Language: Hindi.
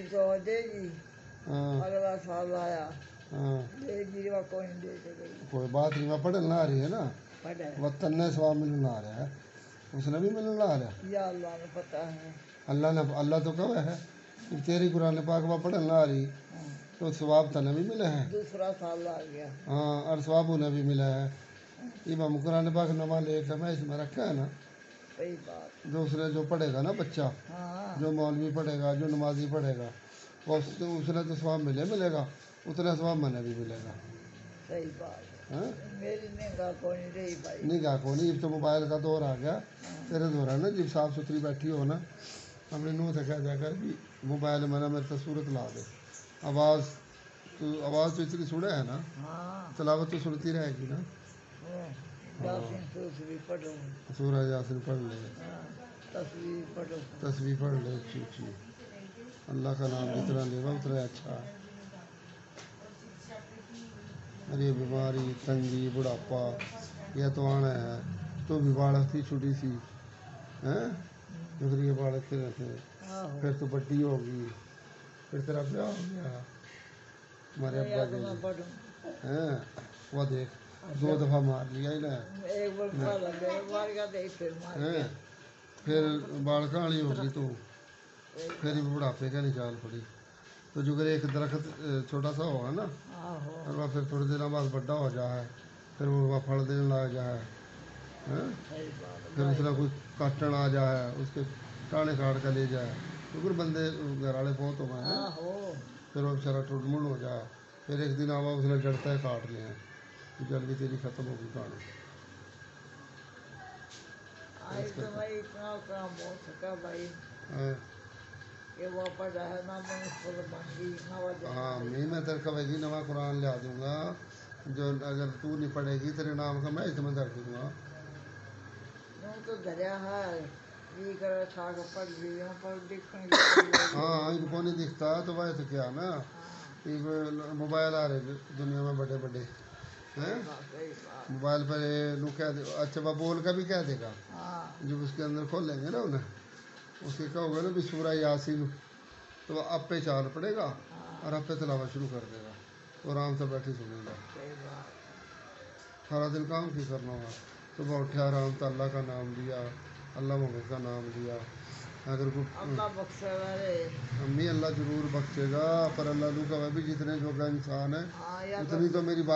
देगी हाँ। अगला साल आया हाँ। कोई बात नहीं मैं पढ़ने आ रही है ना। पढ़े। वतन ने स्वाब मिलना आ रहा है। उसने भी मिलना आ रहा है? या अल्लाह ने पता है। अल्लाह ने अल्लाह तो कब है। तेरी कुरान पाक में पढ़ने आ रही हाँ, तो स्वाब तने भी मिले हैं? दूसरा साल आ गया। हाँ और स्वाब उन्हें भी मिला है। हम कुरान पाक नमा लेकर मैं इसमें रखा है ना सही बात। दूसरे जो पढ़ेगा ना बच्चा हाँ। जो मौलवी पढ़ेगा जो नमाजी पढ़ेगा वो उसने तो स्वाब मिले मिलेगा। उतना स्वाब मैंने भी मिलेगा। सही बात। है? हाँ मेरी निगाह कोई नहीं रही भाई। नहीं को नहीं तो मोबाइल का दौर आ गया। तेरे दौर है ना जब साफ़ सुथरी बैठी हो ना अपने नूह से कह जाकर कि मोबाइल में ना मेरे सूरत ला दे। आवाज़ तो आवाज़ तो इतनी सुने है ना? हाँ। तलावत तो सुनती रहेगी ना? सूरज पढ़। ले। तस्वीर पढ़। ले अच्छी अच्छी। अल्लाह का नाम जितना लेगा उतना अच्छा। अरे बीमारी तंगी बुढ़ापा यह तो आना है। तो भी बालक थी छोटी सी हैं? दूसरी के बालक थे रहते फिर तो बड्डी होगी फिर तेरा ब्याह हो गया। हमारे अब्बा के हैं? वो देख। दो दफ़ा मार लिया ही ना एक बार पढ़ लगे मार का देख फिर मार हैं? फिर बाल कहानी होगी तो। फिर ही बुढ़ापे का निकाल पड़ी। तो जो अगर एक दरख्त छोटा सा होगा ना और वह फिर थोड़ी देर बाद बड़ा हो जाए फिर वो वह फल देने लग जाए हैं। है? फिर उसका कोई काटन आ जाए उसके टाने काट कर ले जाए तो फिर बंदे घर वाले बहुत हो। गए फिर वो बेचारा टुटमुट हो जाए फिर एक दिन आवा उसने जड़ता है काट लिया जल भी तेरी खत्म होगी कहानी आज तो मैं इतना काम हो सका भाई। हैं? कि वो पढ़ा है ना ना वजह हाँ मैं मैं तेरे नवा कुरान लिया दूँगा जो अगर तू नहीं पढ़ेगी तेरे नाम का मैं इसमें दूँगा। यूँ तो धरिया है ये हाँ इनको नहीं दिखता तो वह तो क्या ना मोबाइल आ रहे दुनिया में बड़े बड़े हैं? मोबाइल पर ये कह दे अच्छा वह बोल का भी कह देगा। हाँ। जब उसके अंदर खोलेंगे ना उन्हें उसके कहोगे ना भी सूरा यासीन। तो वह आप पे चाल पड़ेगा और आप पे तलावा शुरू कर देगा। तो आराम से बैठे सुनेगा। सारा दिन काम की करना होगा सुबह उठे आराम से अल्लाह का नाम लिया अल्लाह मोहम्मद का नाम लिया। अगर अम्मी अल्लाह ज़रूर बख्शेगा पर अल्लाह लू का वह भी जितने जोगा इंसान है हाँ या तो उतनी तो मेरी बात